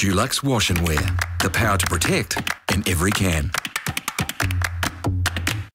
Dulux Wash and Wear. The power to protect in every can.